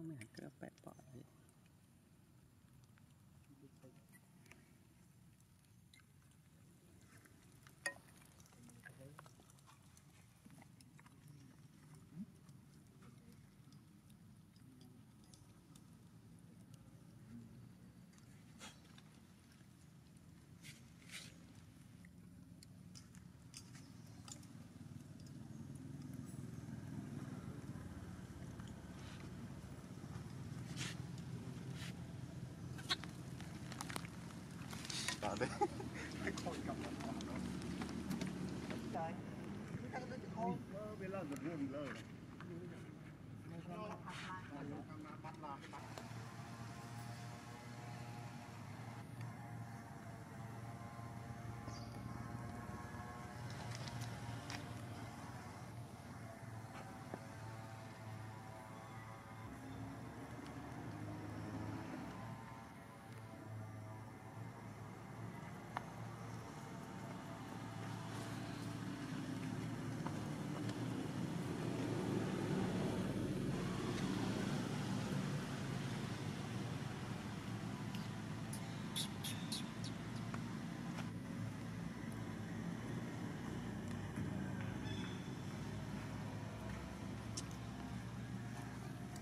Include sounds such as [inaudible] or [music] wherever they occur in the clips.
không hẳn các bạn で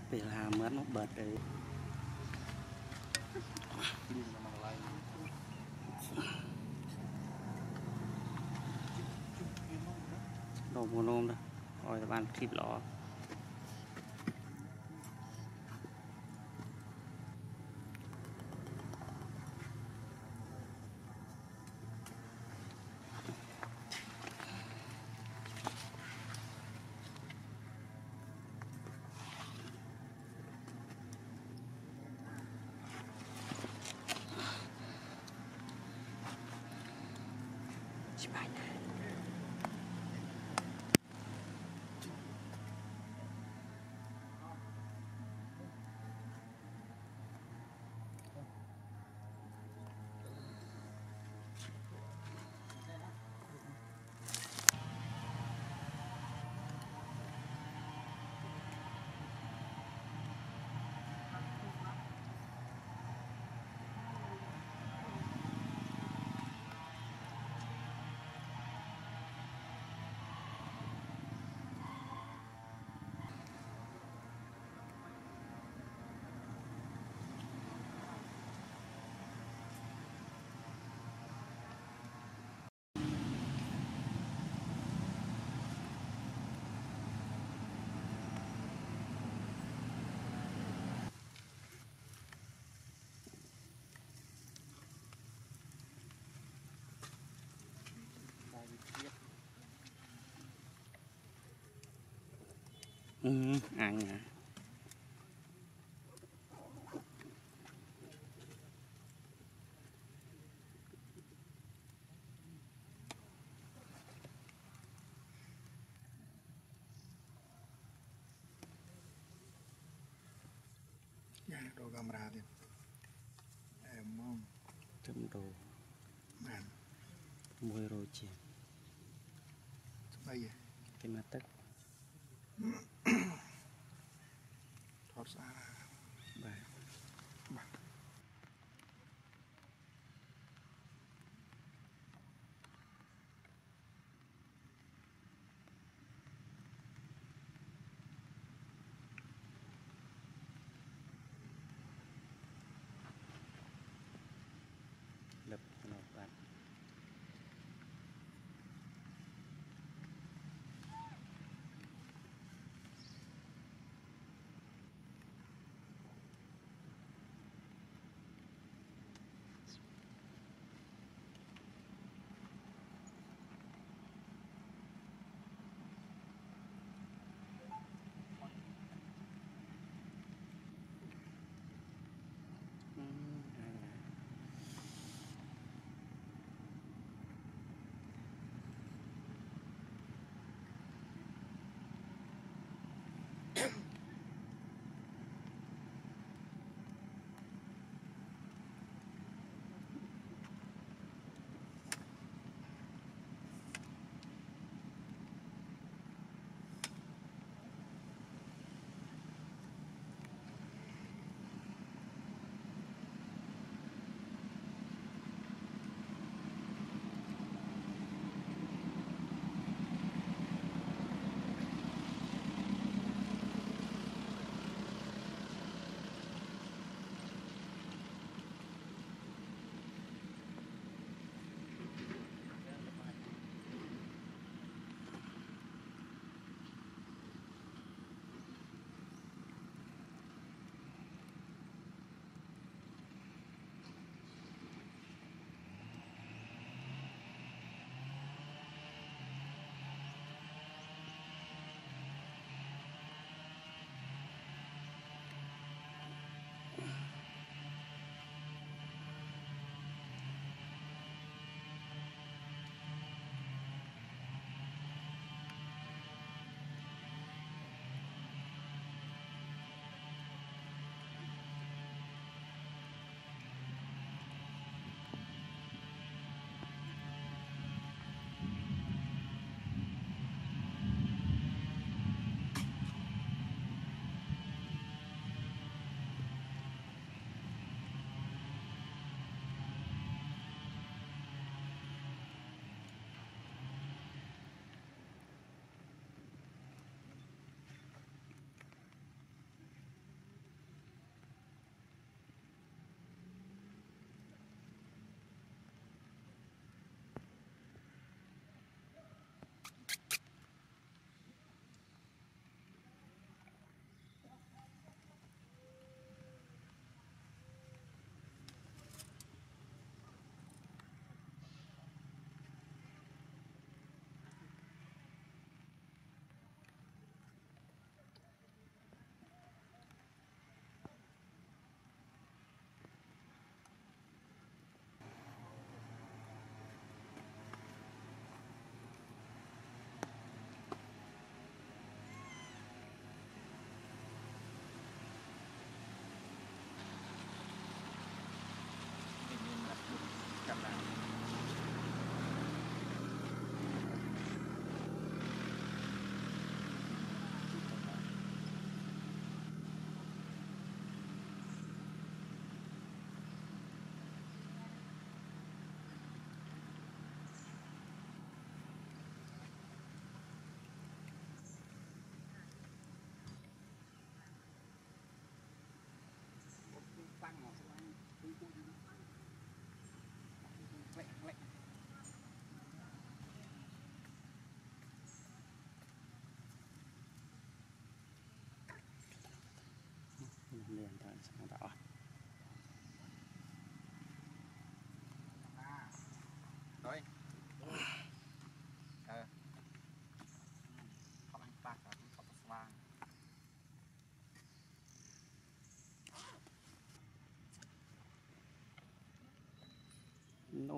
ពេលហាមឿនមកបិទទៅ ឌីមកកន្លែង đồ mua nôm đó rồi bạn kịp lọ Bye. ừ, ăn à. đồ camera đi em mong thêm đồ. Màn mười rồi chị. Bay vậy. Cái mà tất Dạ. 없어. 네. lập nó bạn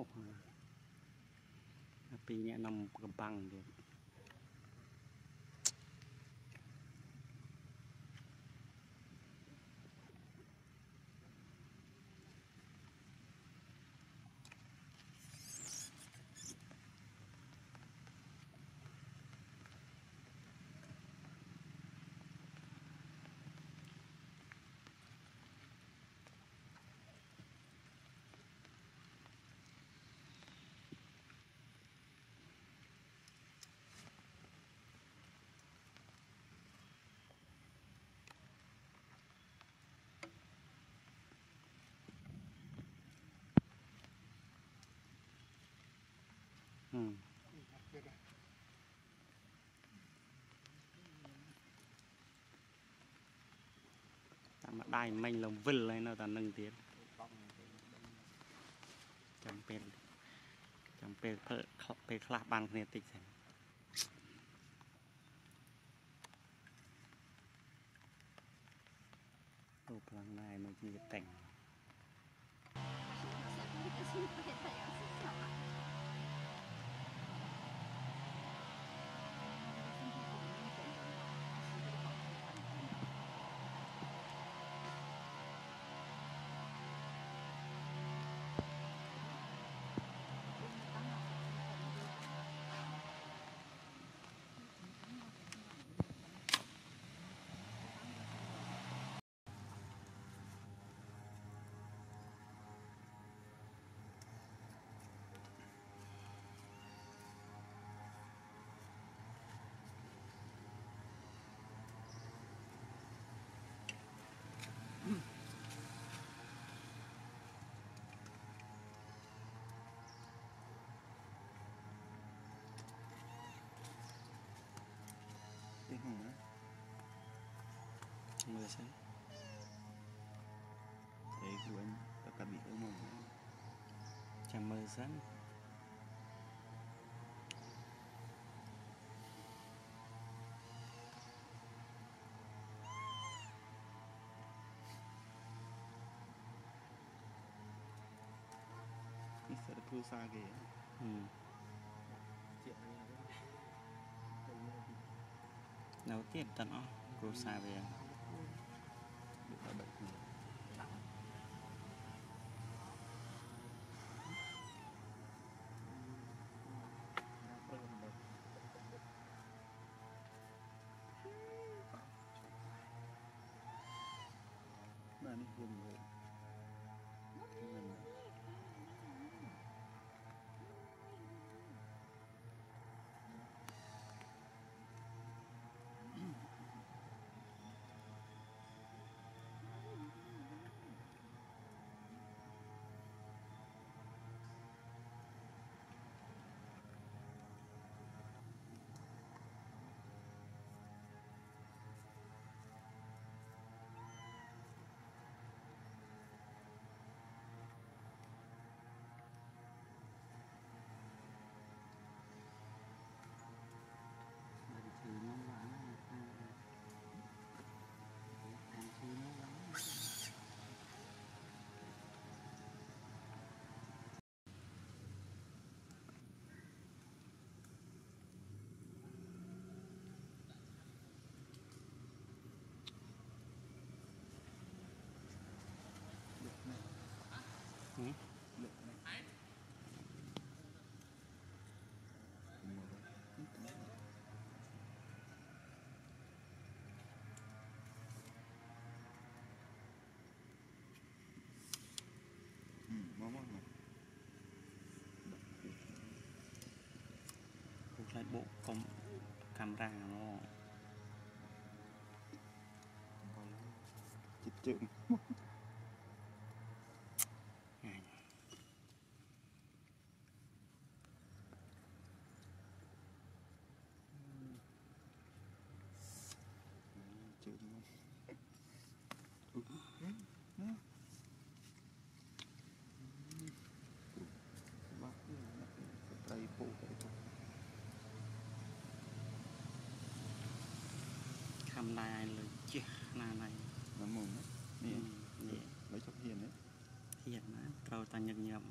នោះពីរនាក់នំកំបាំងទៀត ដាយមិញលំវិលហើយនៅតែនឹងទៀតបងចាំពេលចាំពេលធ្វើខ្លះពេលខ្លះបានគ្នាតិចសិនអូខ្លាំងណាស់មកជាតែង siya. Kaya kuwan, kakabit mo mo. Siyang malasan. Sarap po sa akin. Hmm. Chuyện này. Đầu tiên tận ó, cô xa về. มองมองหยผู้ใช้บุกกลมกำร่างเนาะจิตจึง ខំដែរឯងលើជះណាណៃមុំនេះនេះលើចុកហ៊ានហ៊ានណាត្រូវតែញឹកញាប់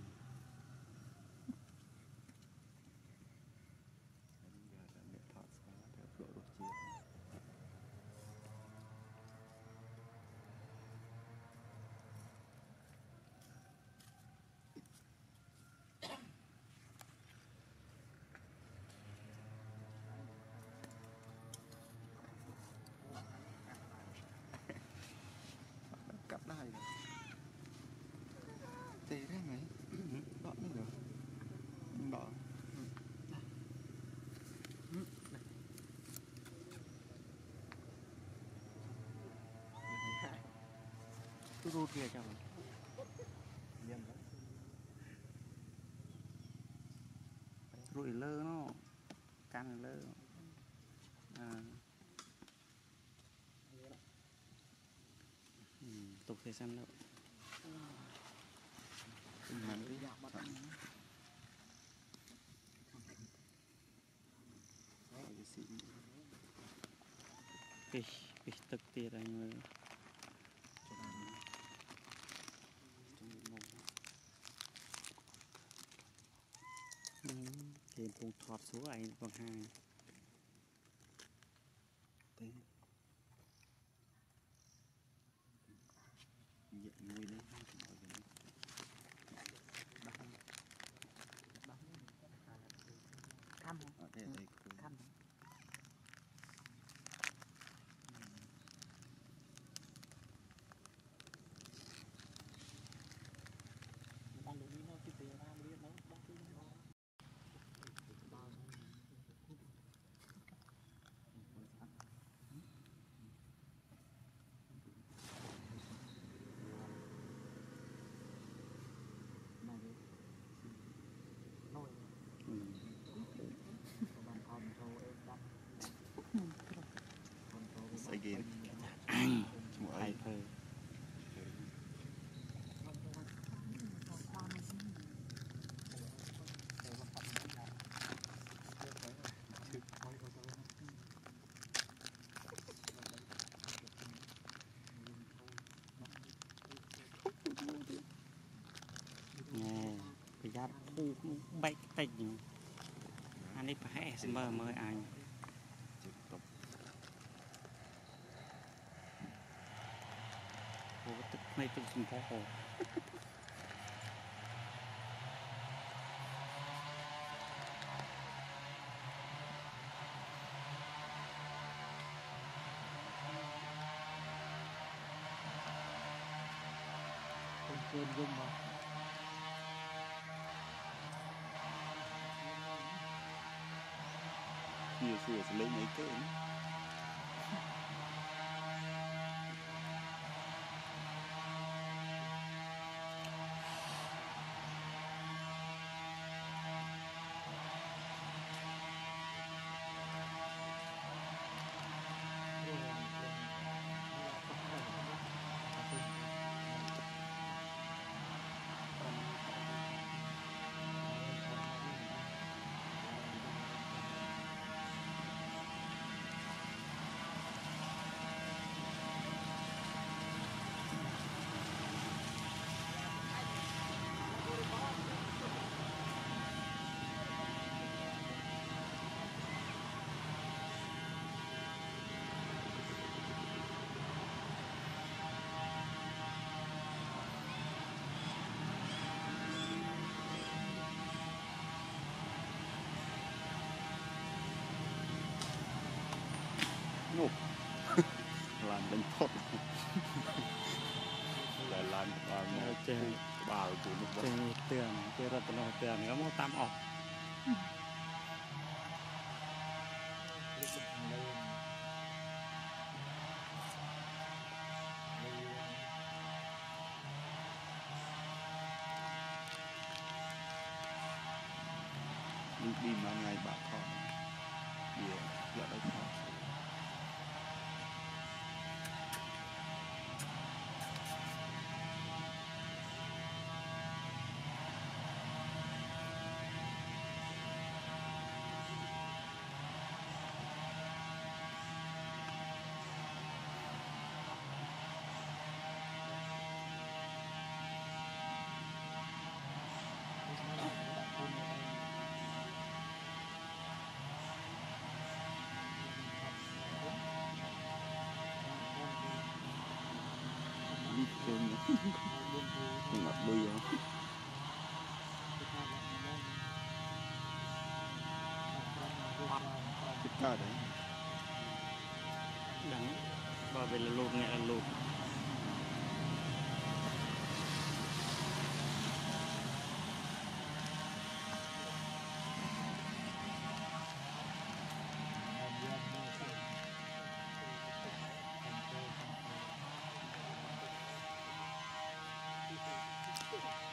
cái road kia cho rụi lơ nó can lơ. À. Ừ, tục thời gian đâu. Mà đi. Dọc bắt cái cái tức tiệt anh ơi គេកំពុងថតសួរឯងបង្ហាញ thế Nhiệt mùi lên mọi người ខំ ở đây đây ខំ បានលោកនេះមកពីទេរាមរៀននៅដល់ទីនោះដល់ này nồi ហឹម បានខំចូលអេដាប់ខំចូល Say again ឈ្មោះ ហើ អី យភើ ណែ ប្រយ័ត្នភូបែកតិចហ្នឹងអានេះប្រហែលស្មើមើលអញជិះតប់ភូទឹកភ្នែកទឹកសម្ផស្ be. đánh phốt lại làm vào nó chơi bảo chủ nó chơi tiền chơi rất là tiền nó mua tam ọc đi mà nhưng mà đi rồi cái ca đấy ដឹងបើវាលលូកអ្នកល លូក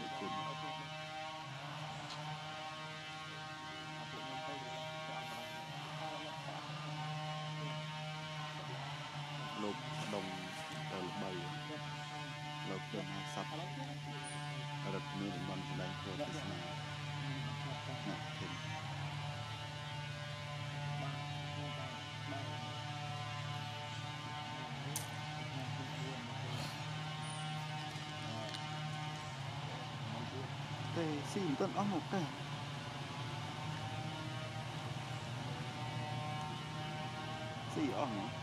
để cùng lục đồng tờ bảy lục đơn hai sắp rất nhiều mình đang thôi cái này nè thêm តែស៊ីមិនទាន់អស់ម đây xin tuần ốc một cái xì ổng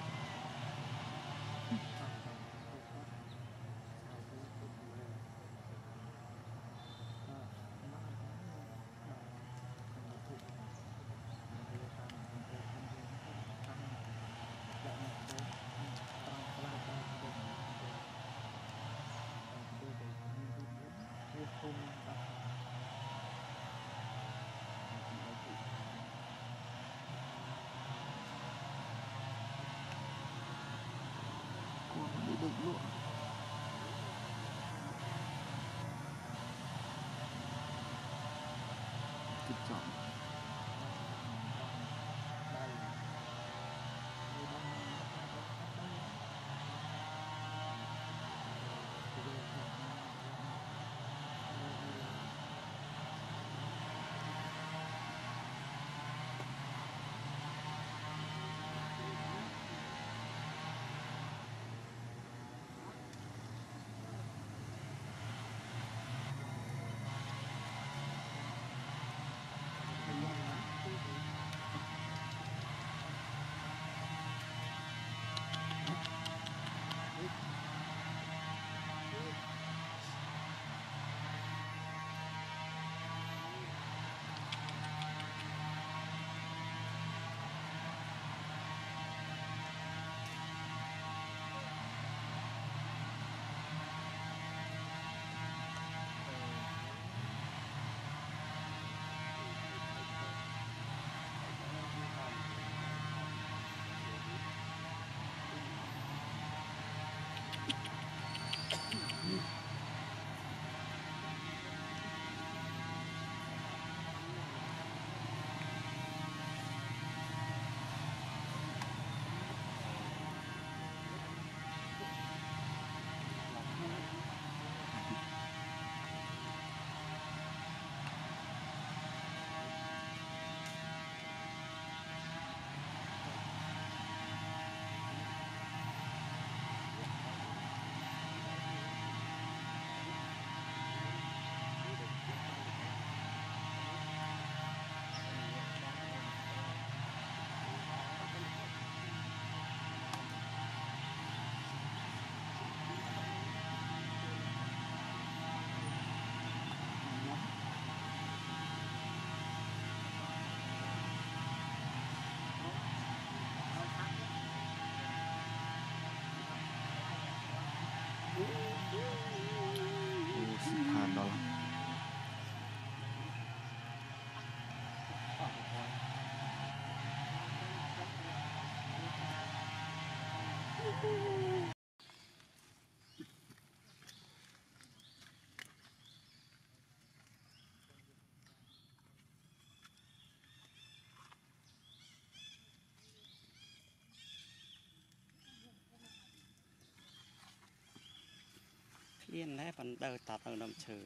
លានដែរប៉ុន្តែដើរតាត់នៅដើមឈើ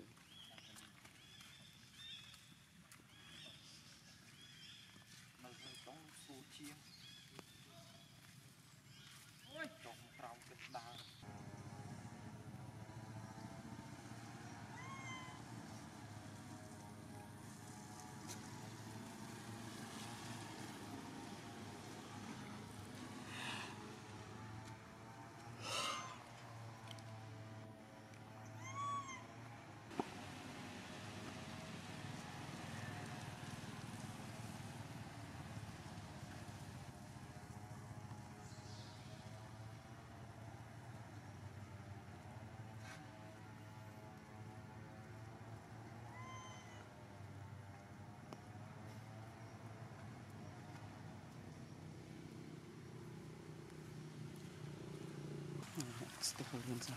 是的，同志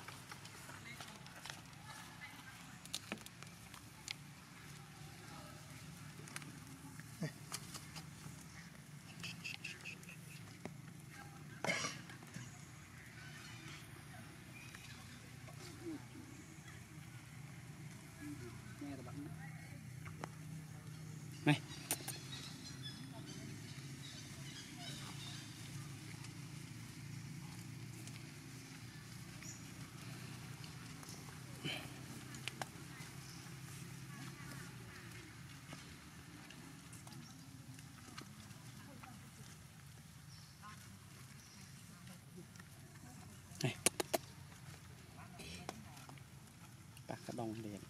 đồng đẹp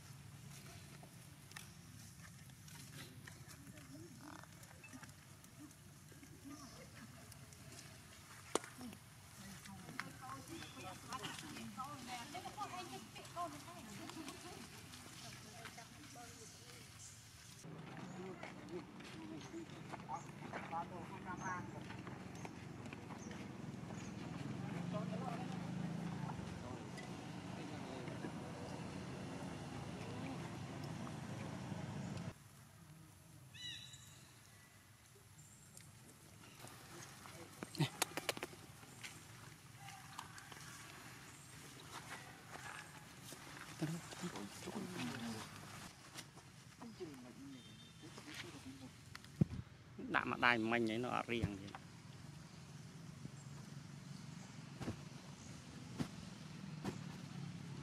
ដាក់មកដៃមិញឯងនៅអត់រៀងទៀត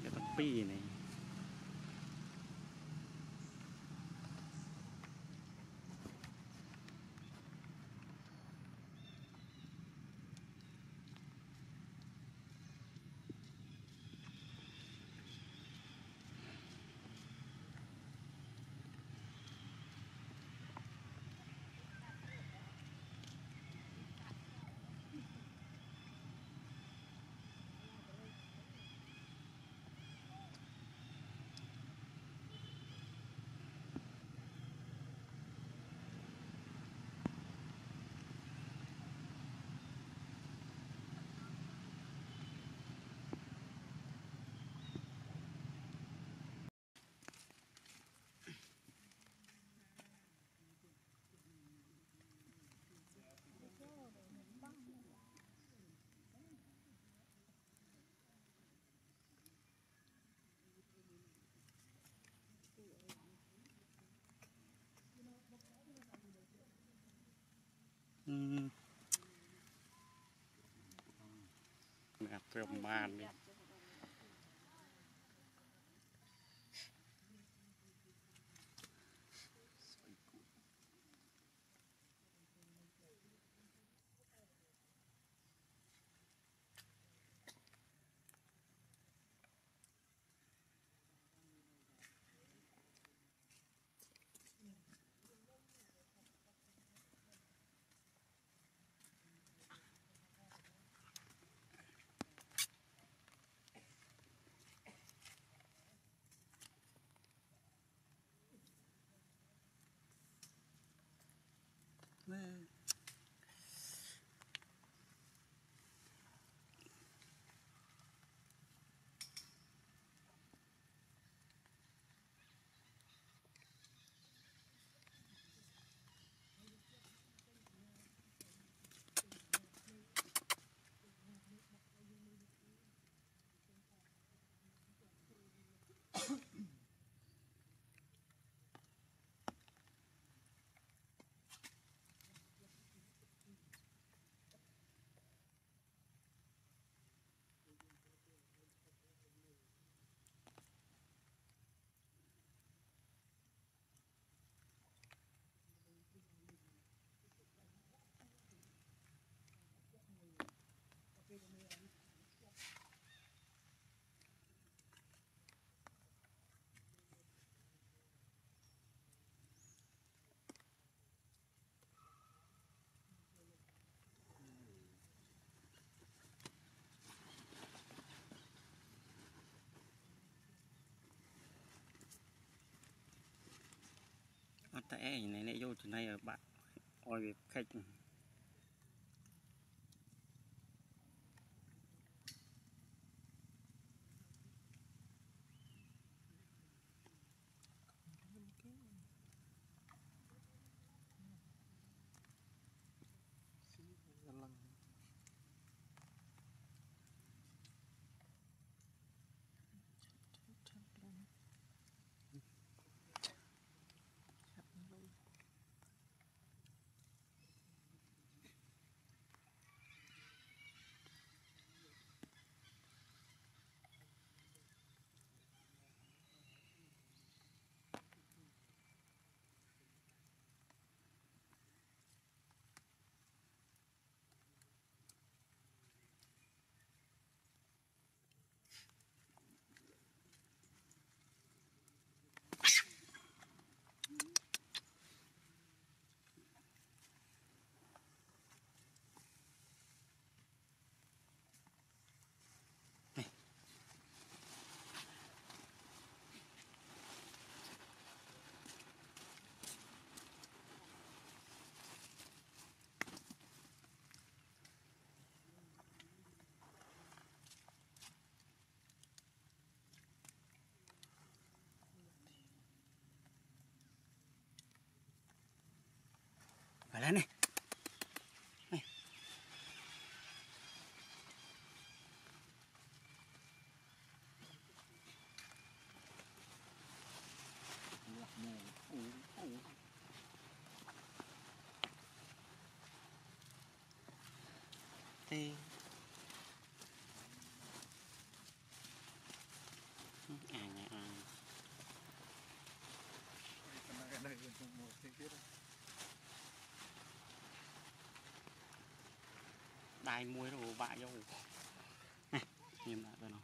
វាទាំងពីរនេះ អ្នកព្រមបាននេះ Amen. ឯងនេះយកចំណៃឲ្យបាក់ឲ្យវាខិច ti. À nhà à đai muối đồ bại vô nhìn lại rồi nó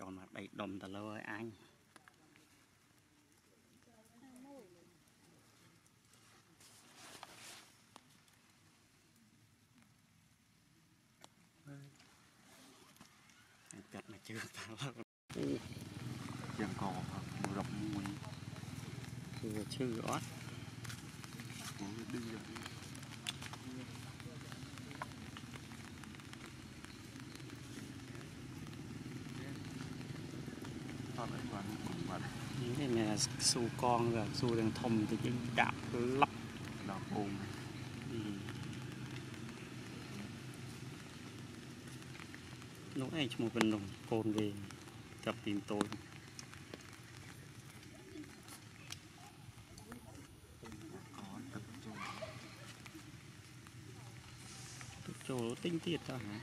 cho mà đầy đầm tà lơ ơi, anh. Chặt mà chưa tà lơ chẳng còn rộng mùi. Chưa chưa ót đưa rồi những cái này là con rồi su đang thùng thì cái đạp lắp đạp ôm. Nó ấy cho một bên cồn về. Gặp tìm tôi. Chỗ tinh tiệt ta hả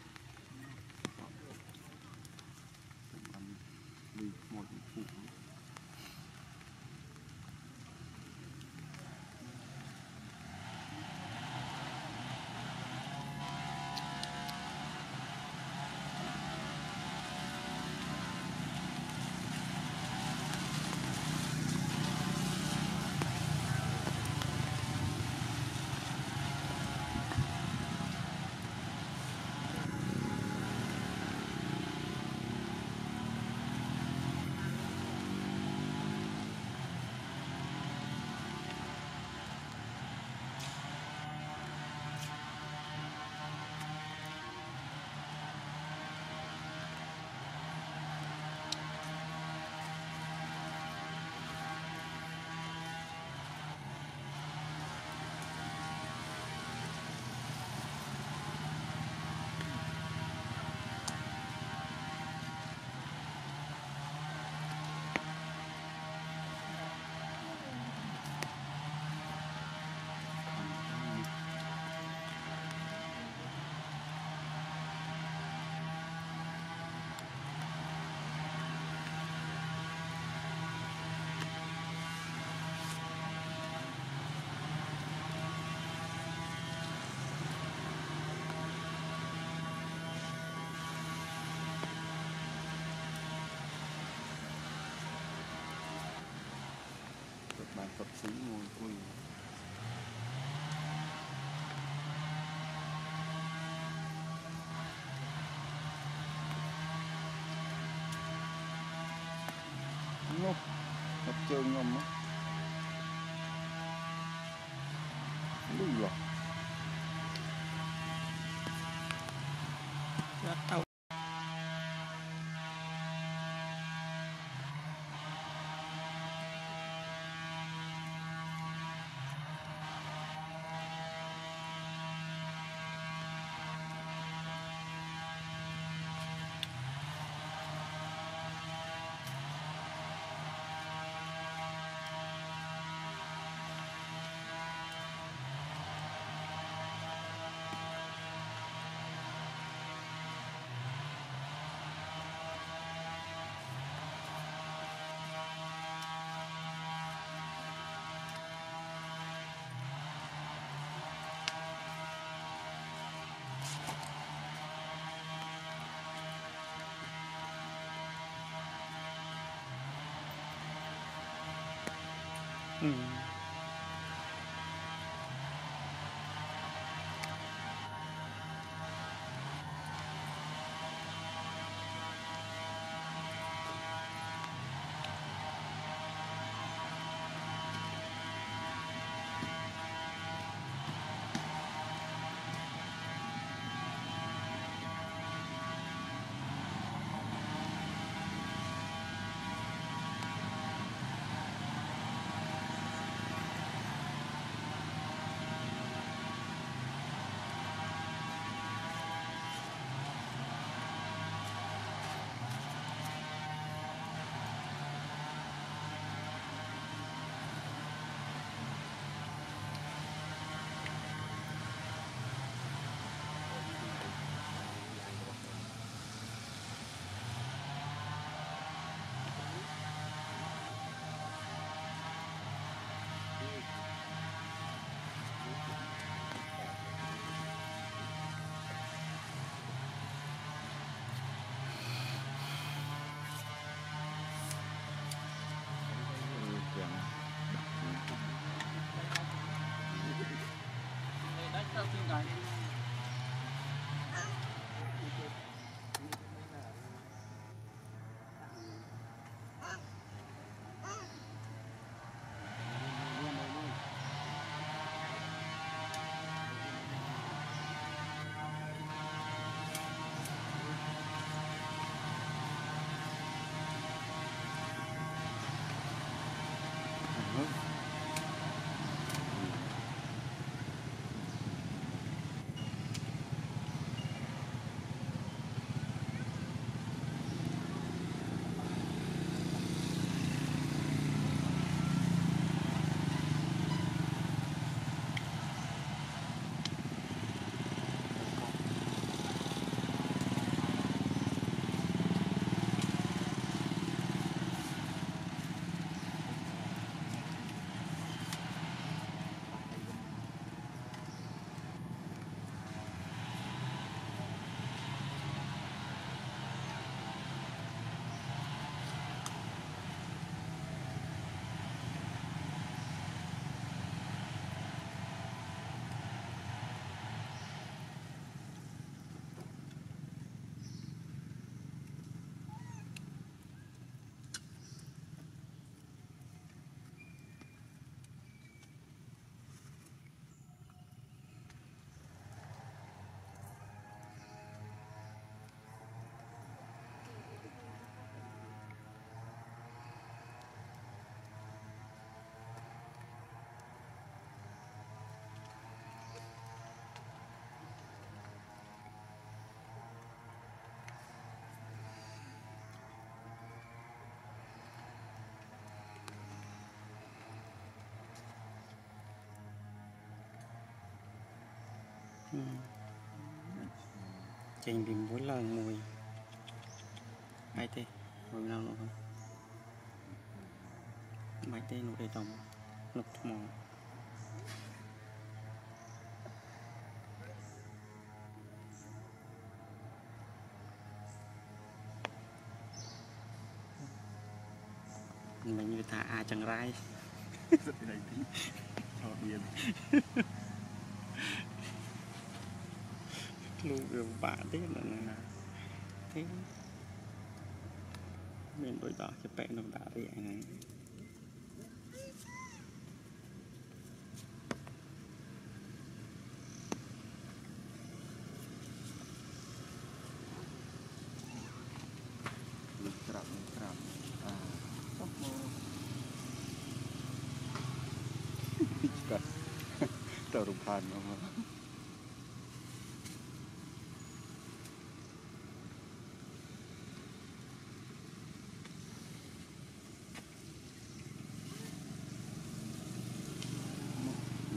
tập xí ngồi quỳ ngốc tập trường ngầm á 嗯。chênh bình bốn lần mùi mai tê mùi nào nữa không mai tê nụ đầy tổng lục mỏ mình như thả à chẳng rai cho điên [laughs] នលោកវាពិបាកទៀតណាណាទេមានដូចដល់ជាបែកក្នុងដាក់រីហ្នឹងលឹកក្រាប់ក្រាប់អាអស់មកពីកាត់ទៅរំខានមកមក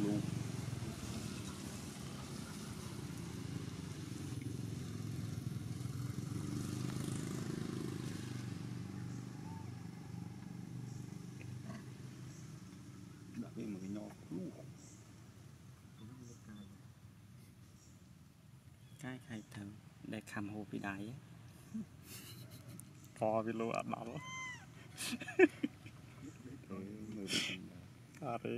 ลูกដាក់វាមកញោលូក កាយខាយទៅដែលខំហូបពីដៃកវាលោអត់ដល់ទេមើលទៅខាងដើមអត់ទេ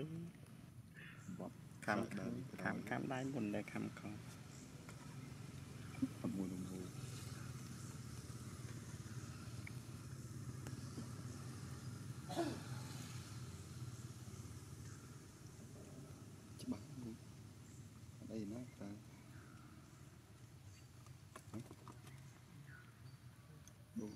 បត់ខំខំខំដៃមុនដែលខំក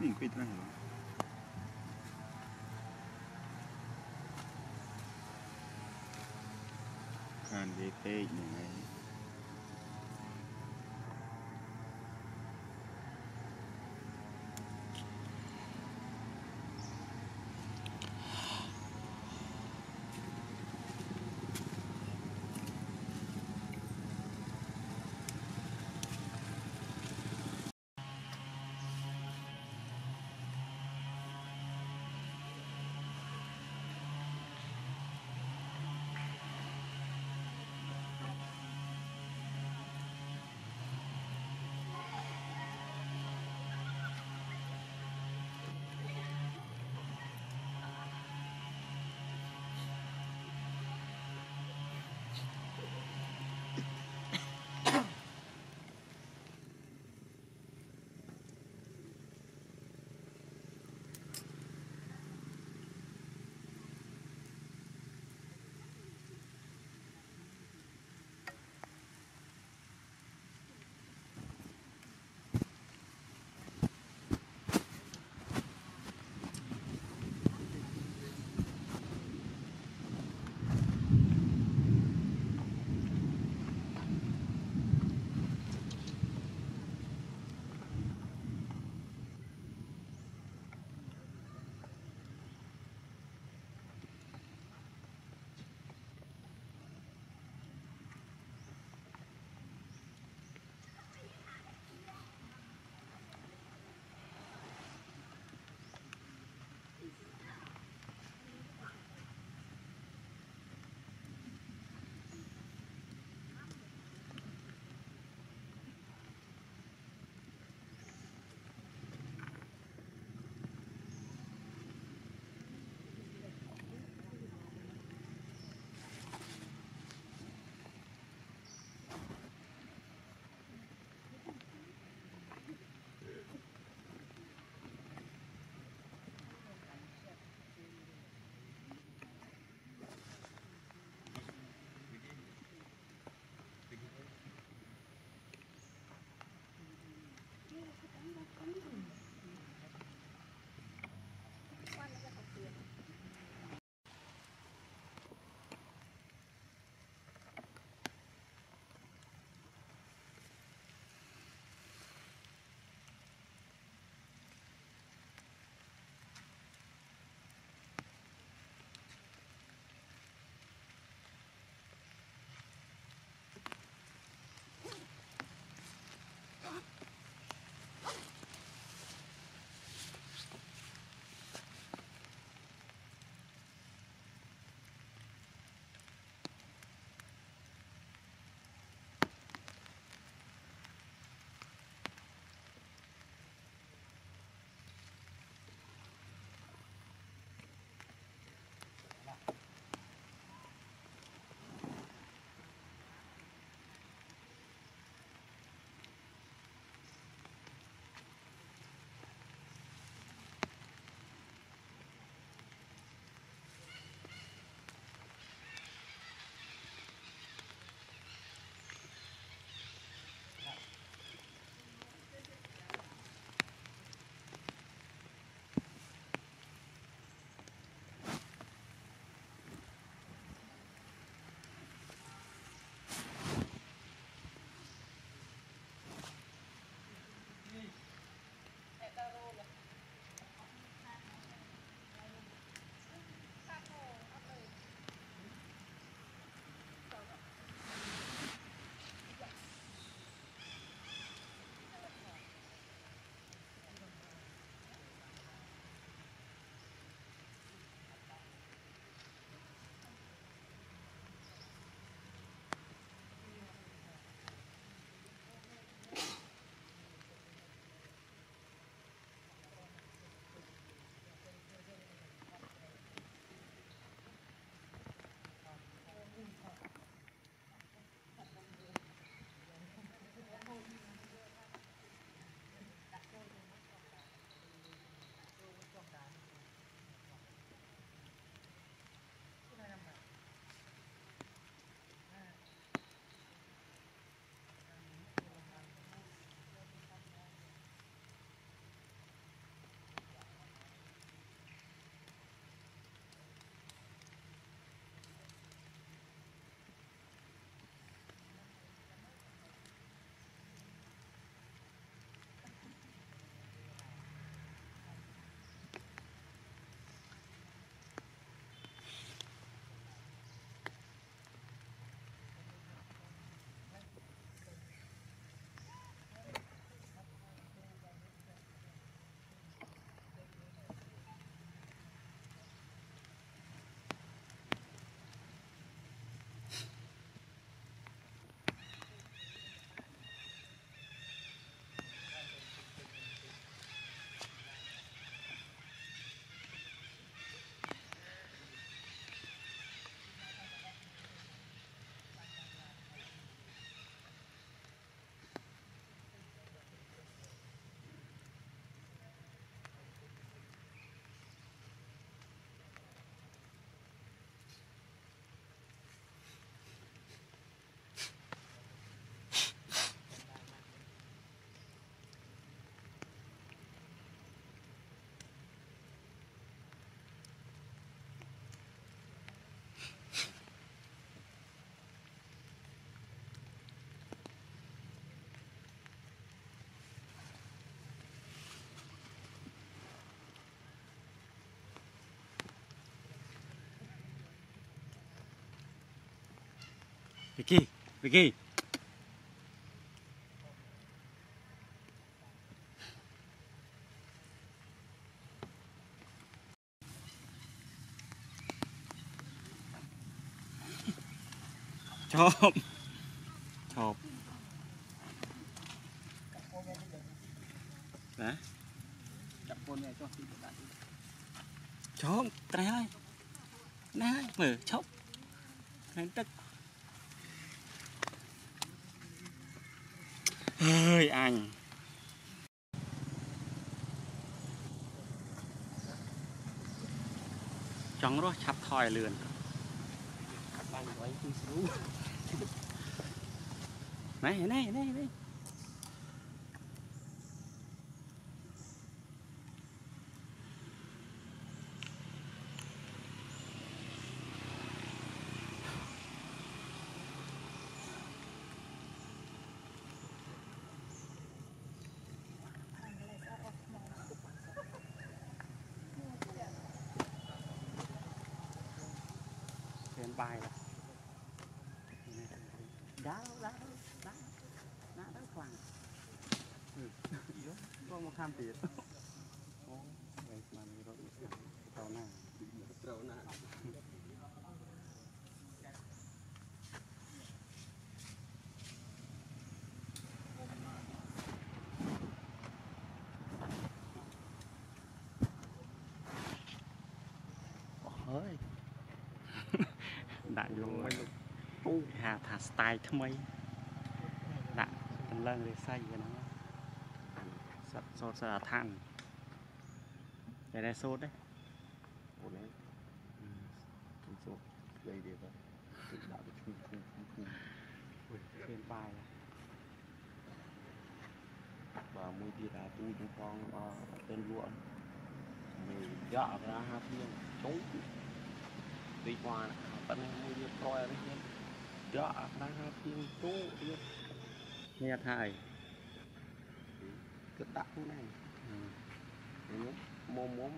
រ៉ា cái hình một Vicky, Vicky. Chộp. Chộp. Đấy. Chậm con này cho chộp cái ơi. Này, mở chộp. Này tất យណាហើយមើលឈប់ខាងទឹកអើយអញចង់រស់ឆាប់ថយលឿនបាញ់ໄว้គឺស្រួលណែណែណែណែ บายละดาวดาวดาวดาวขวางก็มาข้ามปี ដាក់លងវិញអូហៅថា style ថ្មី ដាក់តម្លើងរិស័យហ្នឹងសត្វសោតសត្វអាឋានតែតែសោតទេអូននេះខ្ញុំសុខស្ដីទៀតទៅទឹកដាក់ទៅឈូសឈូសឈូសឈូសអុយឃើញបាយបាទមួយទៀតអាទូចផងអត់ tên lụa mình dọ ra hai phiên chống đi qua tận មួយទៀតក្រោយនេះ ដកដល់ហាពីងទូទៀតនេះថាអីគឺដាក់ហ្នឹងខ្ញុំមុំមុំ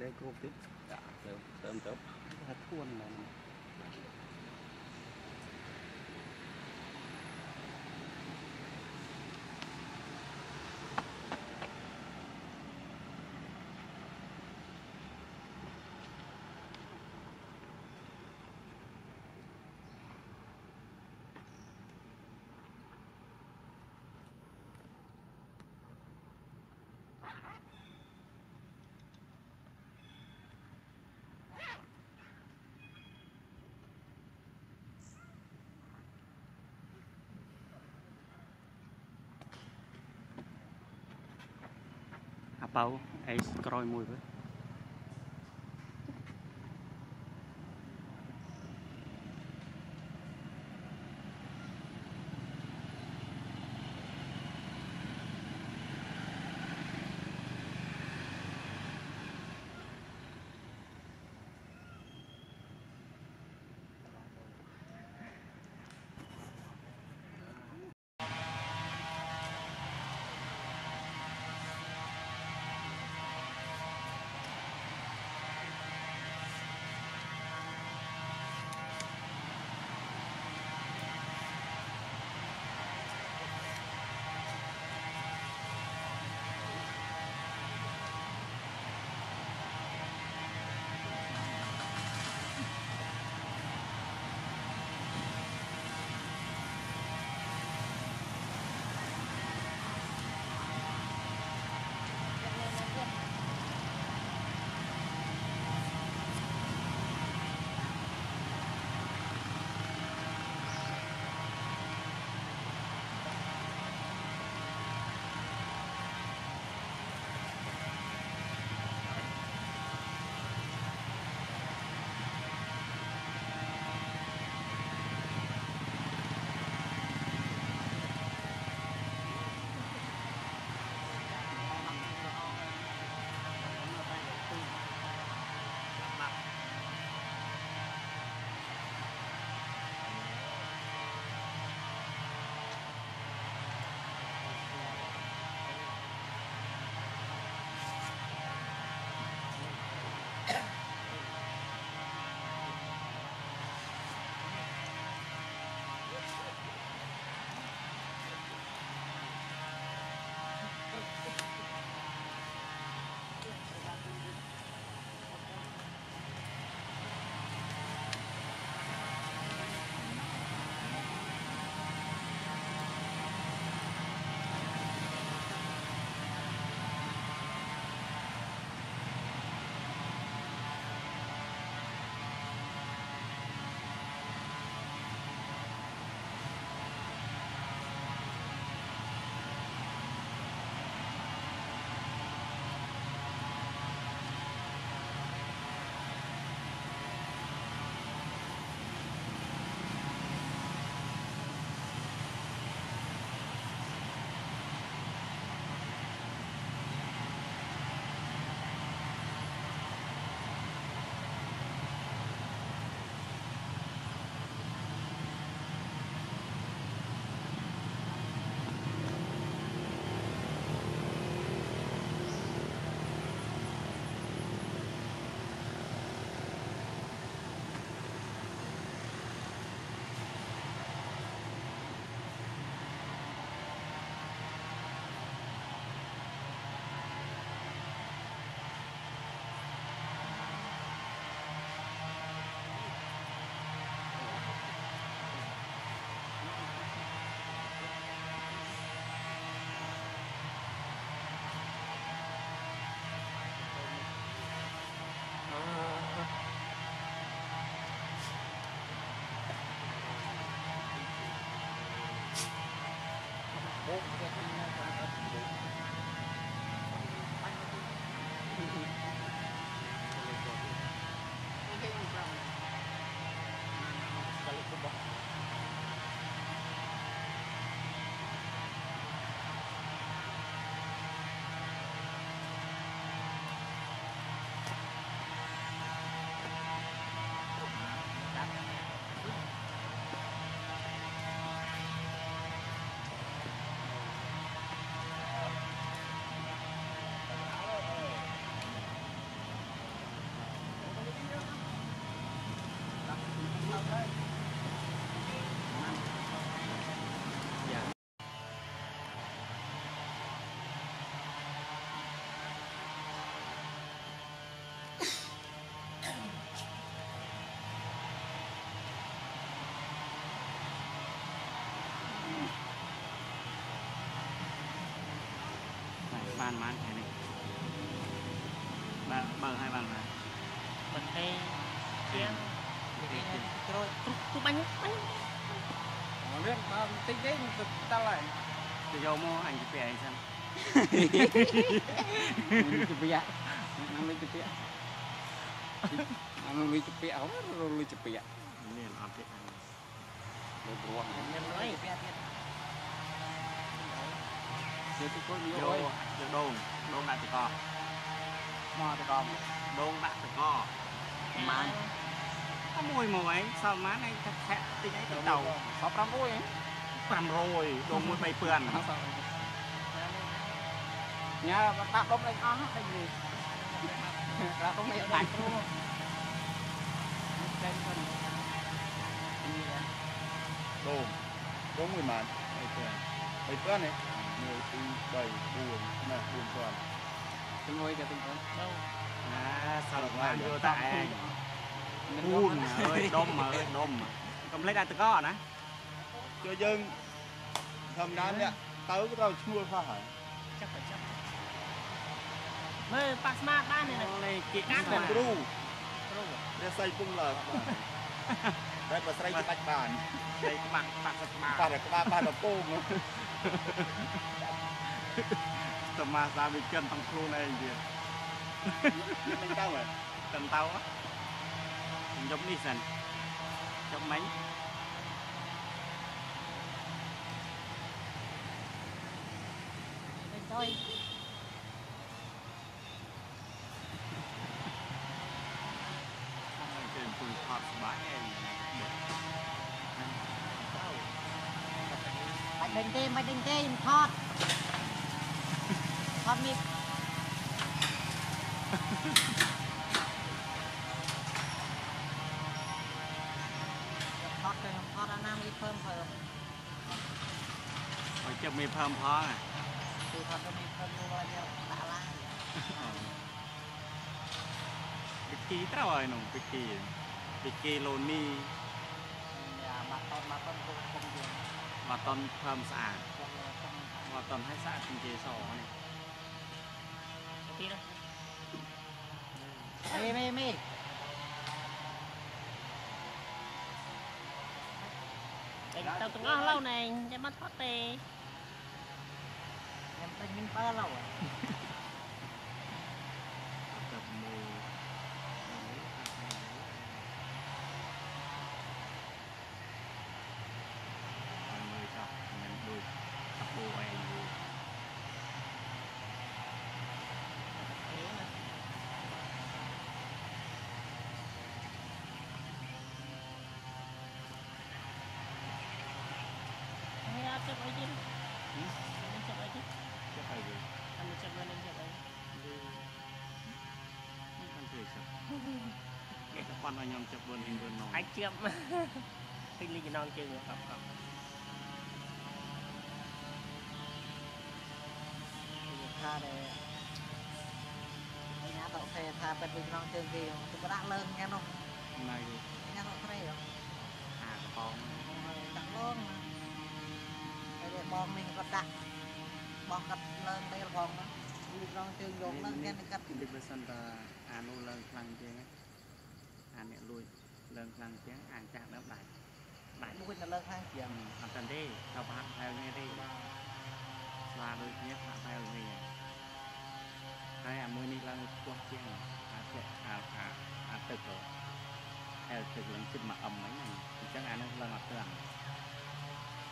ដែលគ្រប់ទៀតដាក់ទៅទៅទៅថាធួនមែនអា ប៉ៅអីក្រោយមួយវិញ បានបានថ្ងៃនេះបាទបើឲ្យបានបានប៉ុន្តែជាងក្រូចគ្រុបគ្រុបអញអញអូនេះបើបន្តិចទេទៅតល់ហើយទៅយកមកអញទៅឯងសិនទៅពាក់ណាមិនទៅពាក់អានោះលុយទៅពាក់អោលុយទៅពាក់មានអត់ទេលើព្រោះមានលុយពាក់ទៀត គេទីគាត់យកអុយយកដូងដូងដាក់ទឹកកកមកទឹកកកដូងដាក់ទឹកកកប្រហែលតែមួយមកឯងសល់ប្រហែលឯងថាខាក់តិចអីទៅទៅសល់500ឯង500ដូងមួយ3000ហ្នឹងសល់ញ៉ាដាក់ដុំលេងអស់ដូចនេះដាក់ដុំលេងបាច់ព្រោះចេញទៅដូងដូងមួយម៉ាត់អីទៅអីទៅនេះ 2 3 4ណា4ពាន់ cái ngôi cái tình con ណាសល់បានយកតែឯង Mình ពូន đom អើយដុំអើយដុំកុំភ្លេចដាក់តកណាគឺយើងធម្មតានេះទៅក៏ត្រូវឈ្មោះផោះហើយចាប់ទៅចាប់មើលប៉ាស្មាតបាននេះលេគៀកកាកាត់ត់បាគ្គ្រូរូគ្រូព្រះសីពុំឡើយតែបើស្រីច្បាច់បានលេក្បាក់បាក់ស្មាបាត់តែក្បាលបាត់ដល់ពង តមាសាវិចិនទាំងខ្លួនឯងទៀត មិនទៅហើយ តន្ទៅខ្ញុំយប់នេះសិនយប់មិញ ទៅ គេអង្គុយថតស្បាយឯង បាច់ដេញទេបាច់ដេញទេខ្ញុំថត มีดทอดเลยอดแล้น้ามีเพิ่มเพิ่มเขาจะมีเพิ่มพ้อไงดูทอดก็มีเพิ่มดูอะไรเดียวตาล่างปิกีเต้าไอ้หนุ่มปิกีปิกีโลนีมาตอนมาต้นคงเดียวมาตอนเพิ่มสะอาดมาตอนให้สะอาดจริงๆสองเนี่ย Mày mày mày. Tao tao ngó lâu này, cho mắt thoát tê, Em tin mình bao lâu rồi. [laughs] គេក៏ប៉ុនឲ្យខ្ញុំចាប់បួនវិញបួននោះ Anh chụp Cái ly non chưa được không không Tha để Anh nhá tậu xe tha bên ly non chưa kìa Tôi có đã lên nghe không ណៃ Nghe tậu xe rồi អាកបង Đặt luôn mà Đây để bom mình có đặt Bom cắt lên đây là bom đó Ly non chưa dùng lên nghe này cắt ដូចបើសិនតាអានោះឡើងខ្លាំងជាងអាអ្នកលួច ឡើងខ្លាំងជាងអាចាក់ដើមដាច់ដាច់ Đuôi là lên hai យ៉ាងអត់តាន់ទេទៅប្រហាក់ផែវនេះទេស្លាដូចគ្នាប្រហាក់ផែវនេះហើយអាមួយនេះឡើងខ្ពស់ជាងអាធ្លាក់អាអាអាទឹកទៅអែលទឹកឡើងជិតមកអឹមហ្នឹងអញ្ចឹងអានោះឡើងអត់ត្រង់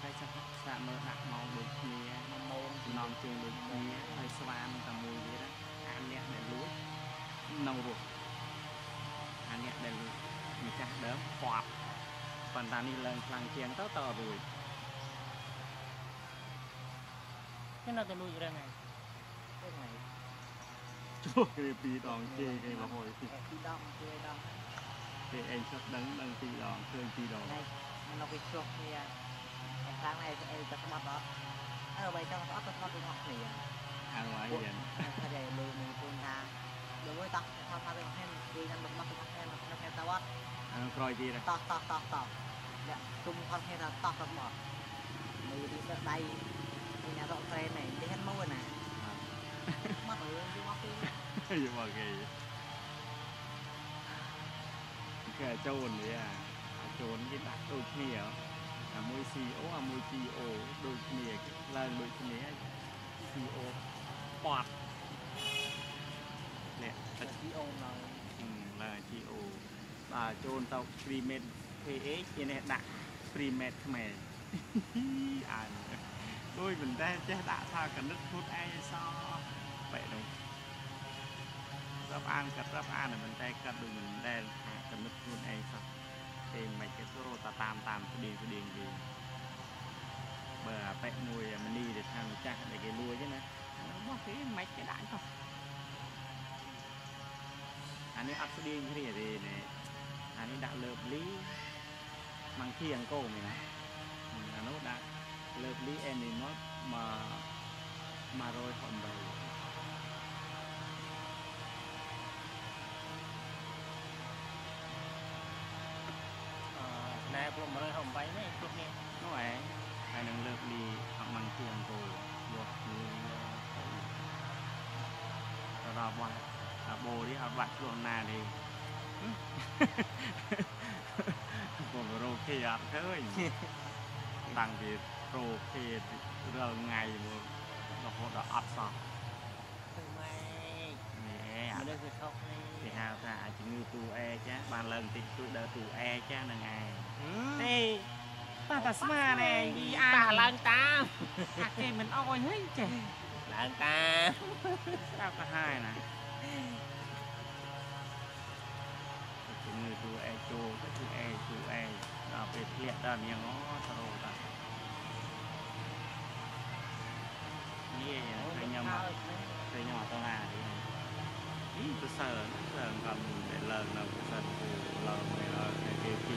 ហើយចាំសាកមើលដាក់មកដូចគ្នា Mà môn ចំណងជើងដូចគ្នាហើយស្វានឹងតែមួយទៀតអាអ្នកដែលលួចនៅរស់អាអ្នកដែលលួច ម្ចាស់ដើមពាប់ប៉ុន្តែនេះឡើងខ្លាំងជាងទៅតរួច Thế nào tôi lùi ra này Cái này ជួគេពីរដងជេគេរហូតពី Đi đông chơi đông គេឯងឈប់ដឹងដឹងពីរដងឃើញពីរដង Này Nó bị chuột thì à Em sáng này em cho cái mặt đó Ở bây trong đó tôi có được ngọc nỉ អាឡៃយ៉ាង មួយតោះថតថតវិញខ្ញុំនិយាយតាមរបស់របស់ខ្ញុំខ្ញុំខ្ញុំតវត្តអាក្រោយទៀតតោះតោះតោះតោះអ្នកទុំផតខ្ញុំថាតោះតោះមកមើលទីសើដៃខ្ញុំរកត្រេនហ្នឹងទីហ្នឹងមកណាមកអើយមកពីយកមកគេគេចូលនេះអាចូលគេដាក់ដូចគ្នាហ៎អាមួយ CO អាមួយ TO ដូចគ្នាឡើងដូចគ្នា CO បាត់ នេះ đi ôm nào ឡើង GO បាទចូលទៅ Freemed PH ជានេះដាក់ Freemed ខ្មែរអើដូចមិនដែលចេះដាក់ថាកណិតខ្លួនឯងឲ្យសោះបែបនោះរាប់អានកាត់រាប់អានតែមិនតែកាត់ដូចមិនដែលថាកណិតខ្លួនឯងសោះទេមិនគេរត់តាមតាមស្តៀងស្តៀងគេបើអាប៉ែមួយអាមនីដែលថាម្ចាស់ដែលគេលួចហ្នឹងណារបស់គេមិនគេដាក់ចុះ อันนี้อัพสดีงที่ดีเนี่ยอันนี้ดักเลิบลีมังเทียงโก้เนี่ยนะอันนู้ดักเลิบลีแอนิมอสมามาโรยคอมใบ ខ្លួនណានេះបងរោគេអត់ឃើញតាំងពីរោគេរាល់ថ្ងៃមករហូតដល់អត់សោះម៉ែនេះអេអានេះគឺខុសនេះគេហៅថាអាចជំងឺទូអេចាបានឡើងតិចទូដើទូអេចានឹងឯងទេប៉ាតាស្មានឯងពីអាប៉ាឡើងតាមអាគេមិនអោយហីចេះឡើងតាមស្ដាប់ក៏ហើយណា ចូលទៅទូអែទូអែដល់ពេលធ្លាក់ដល់យ៉ាងអូសរោតានេះឃើញខ្ញុំហើយឃើញខ្ញុំអត់ទៅណាទេនេះប្រសើរឡើងកំដែលឡើងនៅប្រសិទ្ធគឺឡើងនៅគេគេពី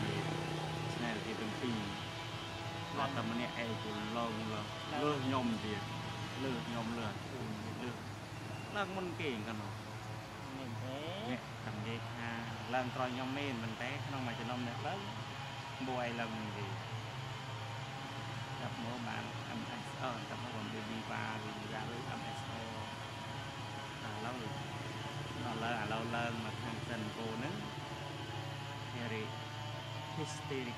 ស្នេហ៍គេទាំងពីរអត់តែម្នាក់ឯងគឺឡើងលើលើខ្ញុំទៀតលើខ្ញុំលើលើឡើងមុនគេហ្នឹងមិនទេនេះតាមនិយាយថា ឡើងក្រោយខ្ញុំមែនប៉ុន្តែក្នុងមួយចំណុំនេះឡើងបួយឡើងវិញចាប់មកបាន MS អឺចាប់មកបាន BB បាន BB ឬ MSO ឥឡូវដល់លើឥឡូវឡើងមកខាងសិនគោហ្នឹង Harry historic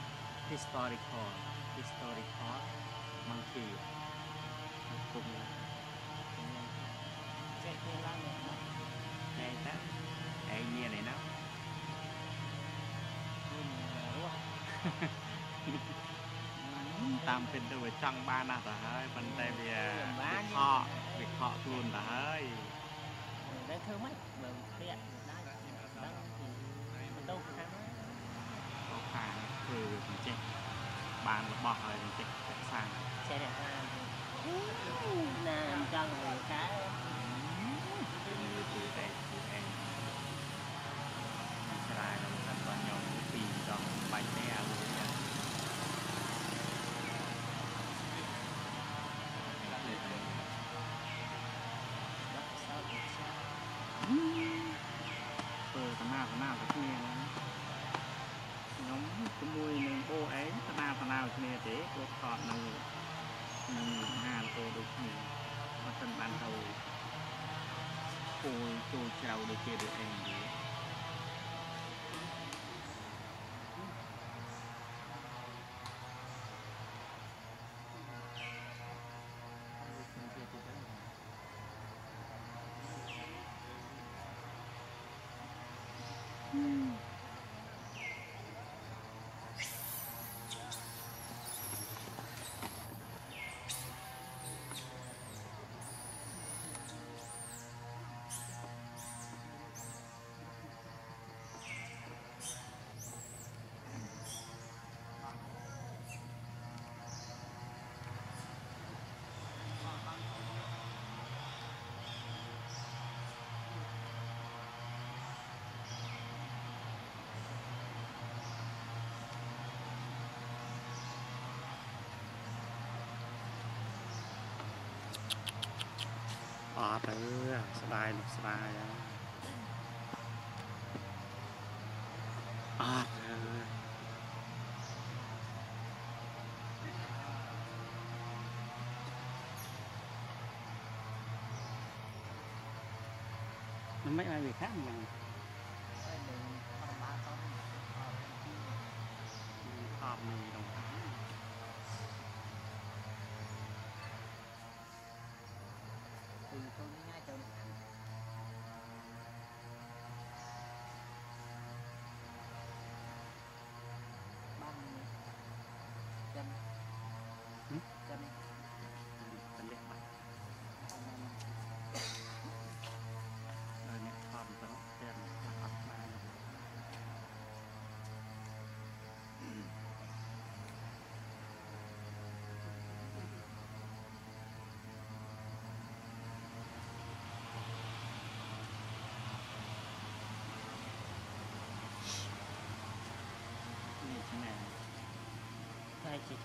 historical historical monkey គុំឡើងចេះគ្នាឡើង តាមពិតទៅវាចង់បានណាស់ទៅហើយប៉ុន្តែវាបានខកវាខកខ្លួនទៅហើយដែលធ្វើម៉េចបើធ្លាក់ដាច់ដឹងពីបន្ទោខាងណាក៏ខាងធ្វើវាមិនចេះបានរបស់ហើយមិនចេះរក្សាចេះតែថាណាមិនចង់ទៅកែ that I would it. Hmm. អត់ទៅស្ដាយនោះស្ដាយអត់ទៅ មិនឲ្យវាខាំយ៉ាង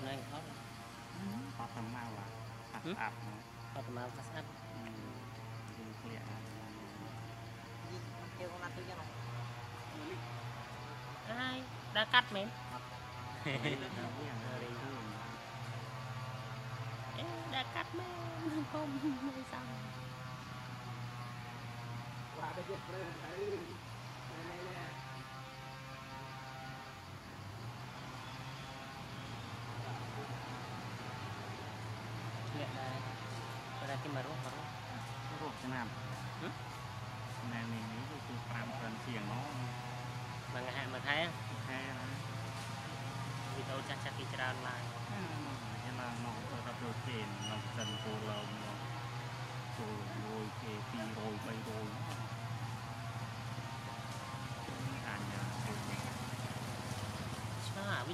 ណែហត់អត់ប្រមាវអាស្អាតអត់ប្រមាវស្អាតយើងឃ្លាយើងគេកុំណាត់ទៅយ៉ាងហើយដល់កាត់មែនអេដល់កាត់មែនកុំមិនសំបាទយកព្រឹងទៅ គេមករស់មករស់រស់ឆ្នាំណានេះនេះគឺ5ប្រាំជាងមកមួយខែមួយខែខែវីដេអូចាស់ចាស់គេច្រើនឡើងគេឡើងមកទៅដល់ដូចគេនៅសិនគូឡោមមកចូលមួយគេ200 300វី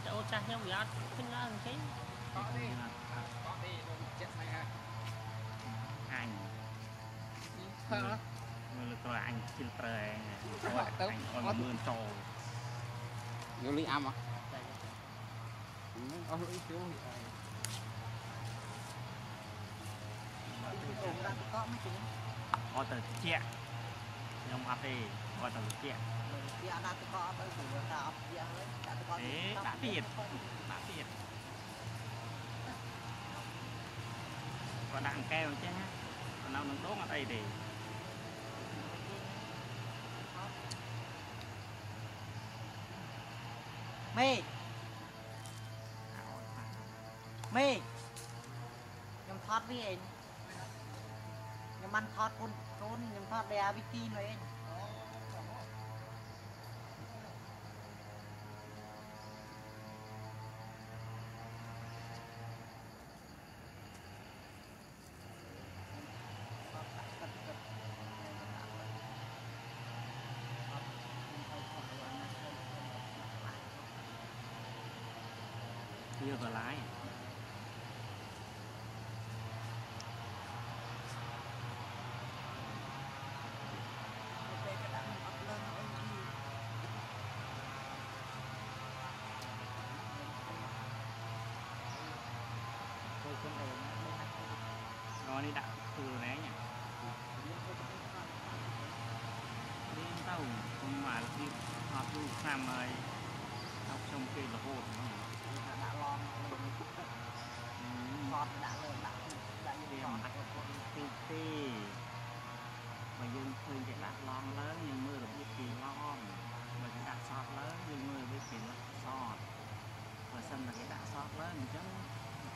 ដេអូចាស់ខ្ញុំវាអត់ឃើញឡើងទេអត់ទេ still ប្រែទៅអត់មើលចូលយកលីអាំអត់អស់លីចូលអត់ទៅជាក់ខ្ញុំអត់ទេគាត់ទៅជាក់វាអត់ដាក់ទឹកកកទៅព្រោះថាអត់ជាក់ហើយដាក់ទឹកកកទេដាក់ទៀតដាក់ទៀតគាត់ដាក់អង្កែអញ្ចឹងណានៅនឹងដងអត់អីទេ เม่ไม่ยังทอดไม่เองยังมันทอดคนคนยังทอดเดียวิตีหน่อยเอง ទី vào lái à? rồi đi đặt từ né nhỉ? Đi tàu, không mà đi họp du tham ơi học trong kia là hồn ទីទីបើយើងឃើញតែដាក់ឡងឡើងយើងមើលរបៀបពីឡងបើគេដាក់សតឡើងយើងមើលរបៀបពីសតបើសិនតែគេដាក់សតឡើងអញ្ចឹង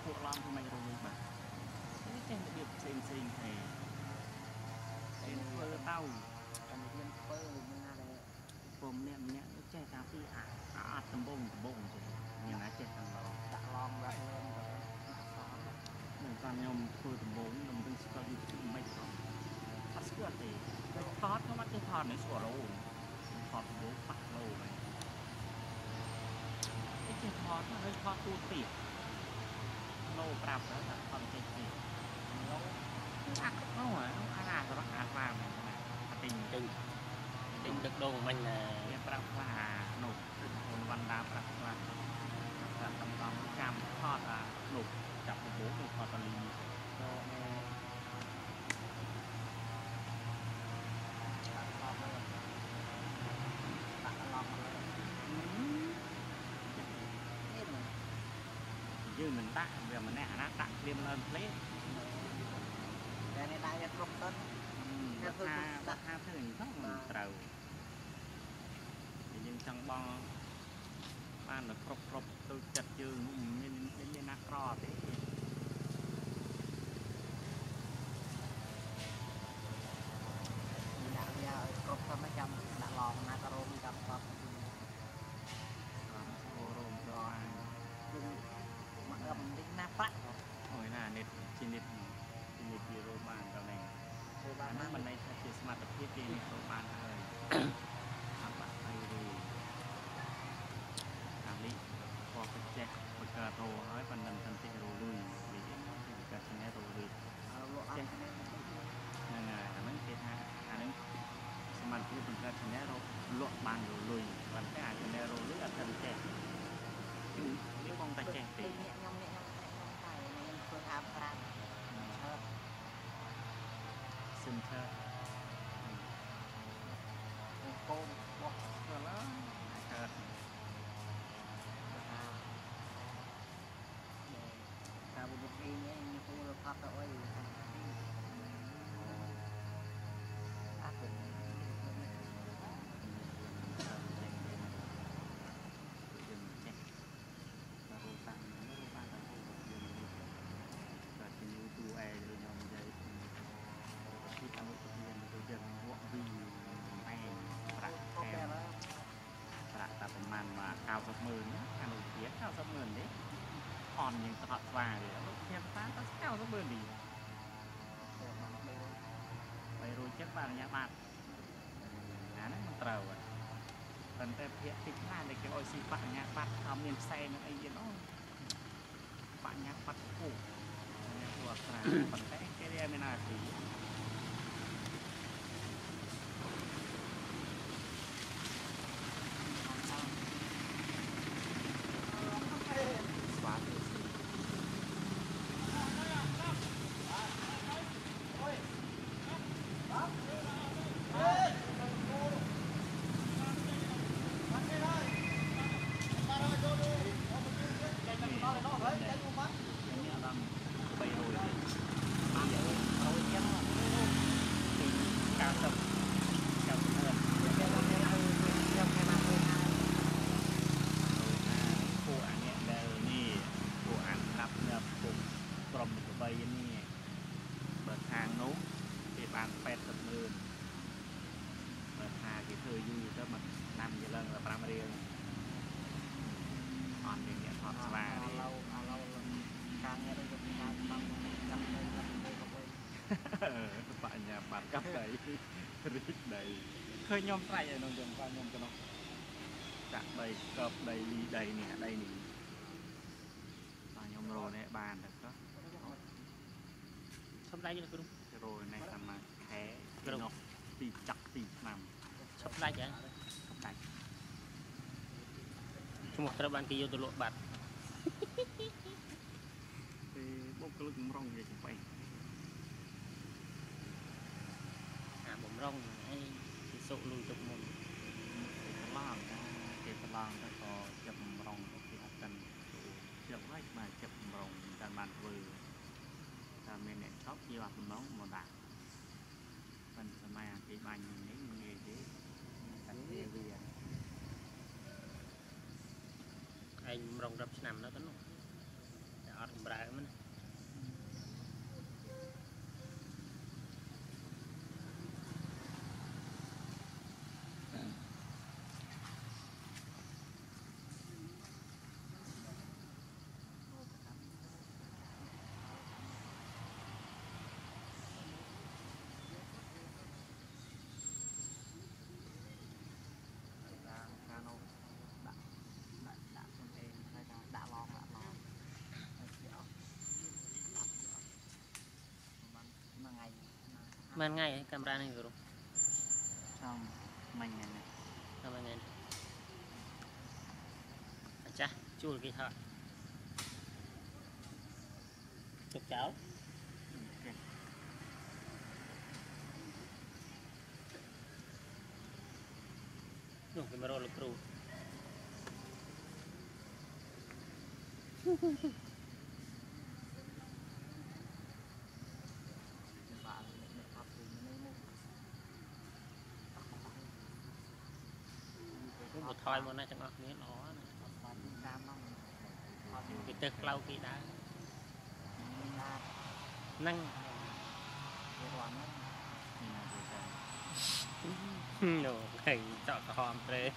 ពួកឡងធ្វើមិនរួចបាទនេះចេះរបៀបផ្សេងផ្សេងៗគ្នាគេធ្វើទៅតែមានធ្វើមានណាដែលពុំម្នាក់ម្នាក់ទៅចេះតាពីអាអត់ដំបងដំបងអញ្ចឹងមានណាចេះទាំងឡងដាក់ឡងដាក់លើទៅដាក់ថតនឹងតាមខ្ញុំធ្វើដំបងដំបង ស្គាល់យូធូបមិនខំអត់ស្គាល់ទេតែថតខ្ញុំអត់ចេះថតនេះស្គាល់រោថតដំបងបាក់លោហ្នឹងឯចេះថតហើយថតទូទៀតលោប្រាប់ទៅថាថតចេះទៀតលោអាក់នោះអាអារកអាស្វាមអត់ទិញទិញទិញទឹកដូងមិញណាវាប្រាប់ថានោះអូនវណ្ដាប្រាប់ថាប្រាប់តំតំចាំថតអានោះចាប់ដំបូងនឹងថតតលី ដាក់ថតលើដាក់ឡងលើនេះមិន យើង មិនដាក់វាម្នាក់ណាដាក់ព្រាមឡើងភ្លេតតែនេះដាក់វាគ្រប់ទៅអឺបើថាបើថាធ្វើអញ្ចឹងមិនត្រូវតែយើងចង់បងបានតែគ្រប់គ្រប់ទៅចិត្តយើងមានមានណាក្រទេ mano. នយើងត្រកស្វាវាលោកខ្ញុំថាទៅ90ម៉ឺននេះបីរួចចិត្តបានញ៉ាំបាត់អាហ្នឹងមិនត្រូវហើយប៉ុន្តែភាកតិចណាស់ដែលគេឲ្យស៊ីបញ្ញាបាត់ថាមានផ្សេងនឹងអីទៀតអូបញ្ញាបាត់គូញ៉ាំខ្លួនស្រាប៉ុន្តែគេរៀនមានអាទី ឃើញខ្ញុំស្រែកឲ្យក្នុងទាំងខ្ញុំទៅនោះចាក់ដីកប់ដីលីដីនេះដីនេះបាទខ្ញុំរកនេះបានទៅក៏សំដៅលោកគ្រូរកនេះតាមមួយខែក្នុងពីចាក់ពីឆ្នាំឈប់ដាច់ហ៎ដាច់ឈ្មោះត្រូវបានគេយកទៅលក់បាត់ ពេលបុគ្គលិកចម្រុងវាចំបៃ អាបំរុងអីគេសុកលុយទុកមុន ប្រឡងគេប្រឡងទៅក៏ចាប់ចម្រុងទៅគេអត់តិនចាប់ហើយបាទចាប់ចម្រុងតែបានធ្វើតែមានអ្នកឈប់យកអាបំរុងមកដាក់ប៉ុន្តែសម័យអាគេបាញ់នេះងាយទេតែវាវា ឯងរងរាប់ឆ្នាំនៅទៅ មែនថ្ងៃហ៎កាមេរ៉ានេះគ្រូ xong mình này này តាមថ្ងៃនេះអាចាស់ជួលគេថតទុកចោល ok នោះគេមករកលោកគ្រូបាទអ្នកថតពីនេះមក មកថ យមកណាទាំងអស់គ្នាល្អណាតាមមកអត់ពីទឹកក្លៅគេដែរហ្នឹងវារំហ្នឹងណាគេចានោះឃើញតក់ក្រហមព្រេង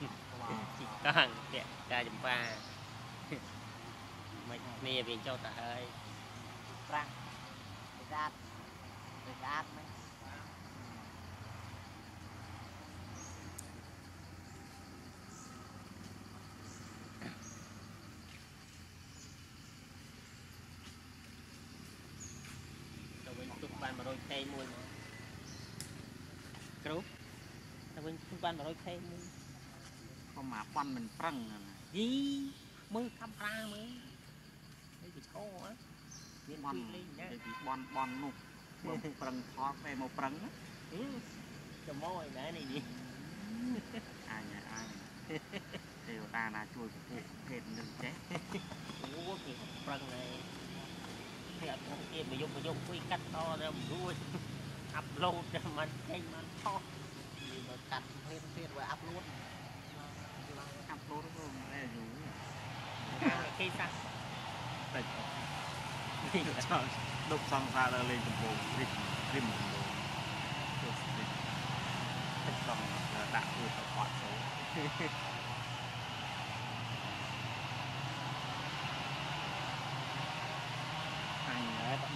ជីតាំងតាក់ចាចំប៉ាមិនគ្នាវាចុះទៅហើយប្រាក់ស្អាតស្អាតមិន 100k មួយមកគ្រូតែវិញគឺបាន 100k មួយក៏មកប៉ុនមិនប្រឹងយីមើលកាមេរ៉ាមើលនេះវាឈរមានប៉ុនលេងណាពីប៉ុនប៉ុននោះមើលប្រឹងថតតែមកប្រឹងចាំមកឯណានេះនេះអាយអាយទេវតាណាជួយប្រភេទប្រភេទនឹងចេះអូគេប្រឹងហើយ គ្នាអត់មកទៀតបើយកបើយកគួយកាត់តទៅមិនរួចអាប់ឡូតតែមិនចេញមិនថោះវាមកកាត់ភ្លាមទៀតវាអាប់ឡូតអាប់ឡូតទៅមិនដែរយូរគេសាតិចដុកសង្សារលើលេងកំពូលរីមរីមកំពូលទៅស្ទីចទឹកសងដាក់ខ្លួនទៅគាត់ចូល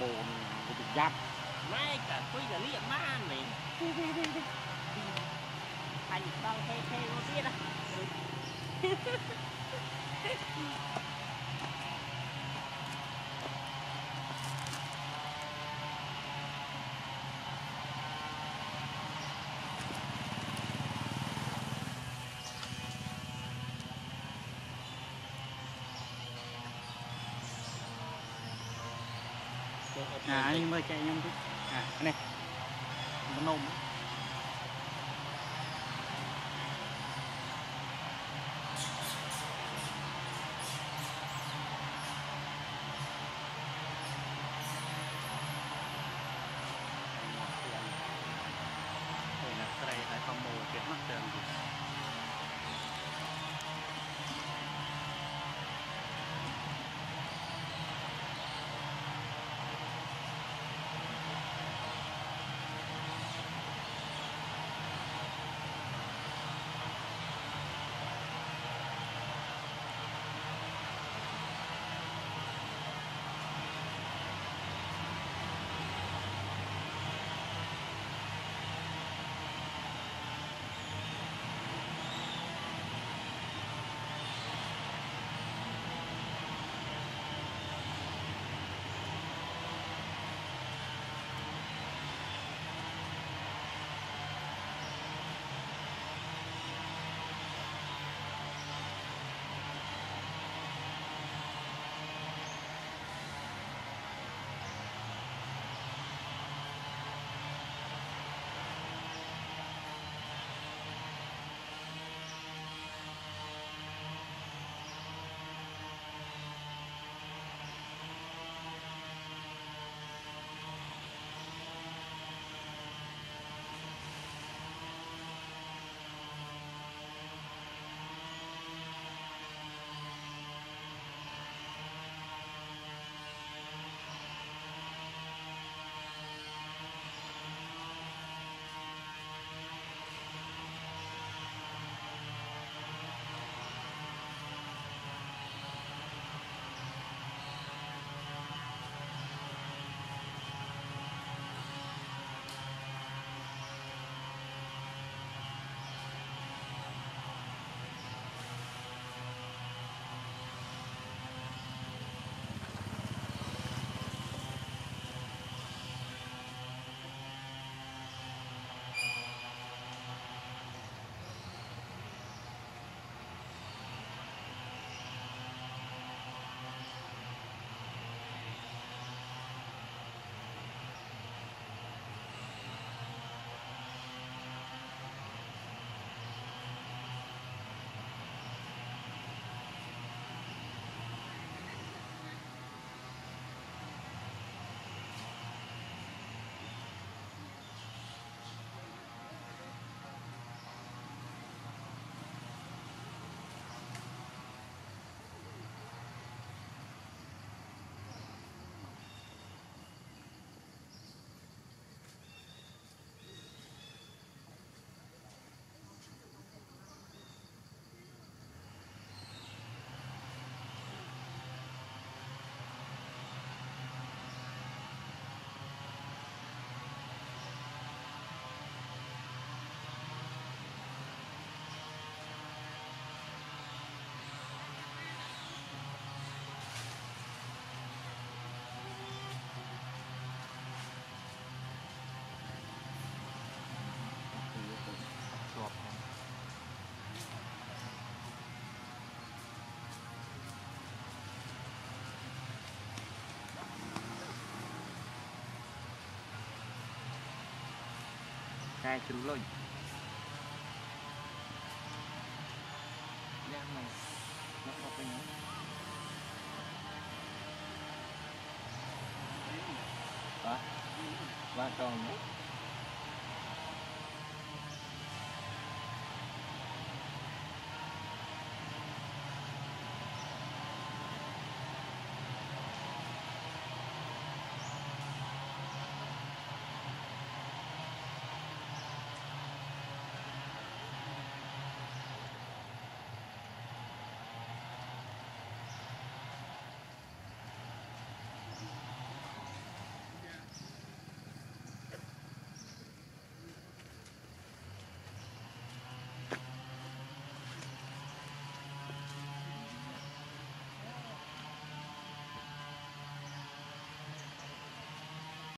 บูมกูยับไม่ก็คุยกับเรียกบ้านเลยใครอีกเบาเท่ๆมาเรียนะ Anh mời chạy ngâm thuốc. cài chú lôi đang này nó có cái nữa hả? Ba con nữa.